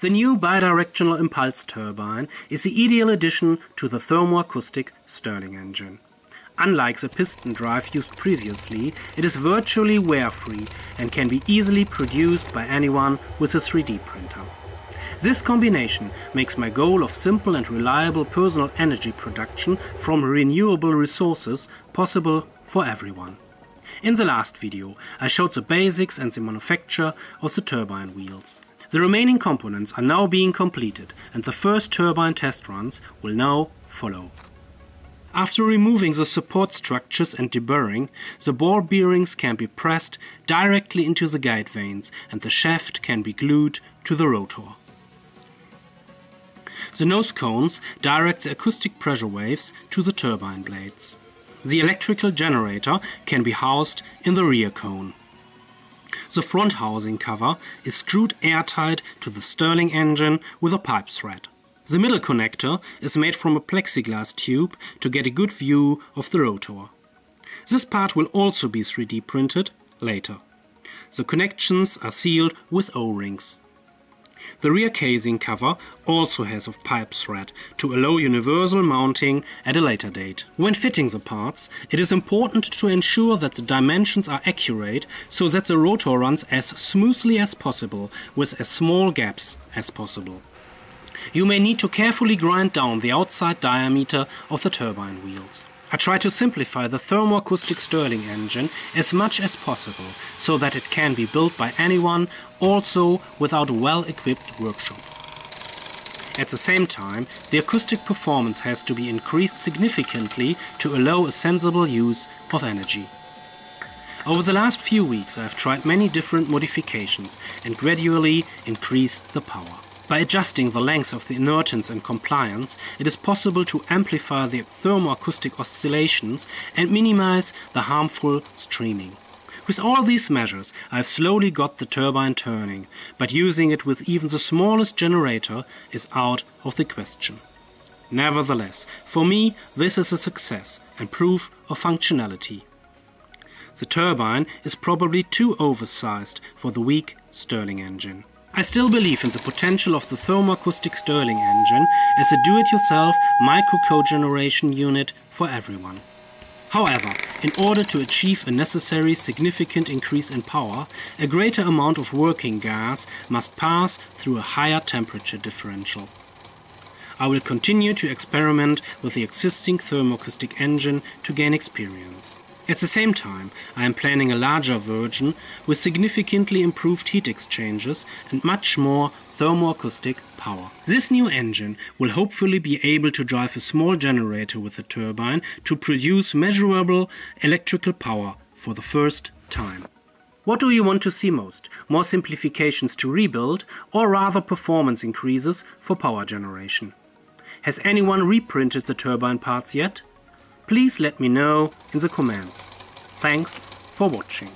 The new bidirectional impulse turbine is the ideal addition to the thermoacoustic Stirling engine. Unlike the piston drive used previously, it is virtually wear-free and can be easily produced by anyone with a 3D printer. This combination makes my goal of simple and reliable personal energy production from renewable resources possible for everyone. In the last video, I showed the basics and the manufacture of the turbine wheels. The remaining components are now being completed and the first turbine test runs will now follow. After removing the support structures and deburring, the ball bearings can be pressed directly into the guide vanes and the shaft can be glued to the rotor. The nose cones direct the acoustic pressure waves to the turbine blades. The electrical generator can be housed in the rear cone. The front housing cover is screwed airtight to the Stirling engine with a pipe thread. The middle connector is made from a plexiglass tube to get a good view of the rotor. This part will also be 3D printed later. The connections are sealed with O-rings. The rear casing cover also has a pipe thread to allow universal mounting at a later date. When fitting the parts, it is important to ensure that the dimensions are accurate so that the rotor runs as smoothly as possible with as small gaps as possible. You may need to carefully grind down the outside diameter of the turbine wheels. I try to simplify the thermoacoustic Stirling engine as much as possible so that it can be built by anyone, also without a well-equipped workshop. At the same time, the acoustic performance has to be increased significantly to allow a sensible use of energy. Over the last few weeks I have tried many different modifications and gradually increased the power. By adjusting the length of the inertance and compliance, it is possible to amplify the thermoacoustic oscillations and minimize the harmful streaming. With all these measures, I have slowly got the turbine turning, but using it with even the smallest generator is out of the question. Nevertheless, for me, this is a success and proof of functionality. The turbine is probably too oversized for the weak Stirling engine. I still believe in the potential of the thermoacoustic Stirling engine as a do-it-yourself micro-cogeneration unit for everyone. However, in order to achieve a necessary significant increase in power, a greater amount of working gas must pass through a higher temperature differential. I will continue to experiment with the existing thermoacoustic engine to gain experience. At the same time, I am planning a larger version with significantly improved heat exchangers and much more thermoacoustic power. This new engine will hopefully be able to drive a small generator with a turbine to produce measurable electrical power for the first time. What do you want to see most? More simplifications to rebuild or rather performance increases for power generation? Has anyone reprinted the turbine parts yet? Please let me know in the comments. Thanks for watching.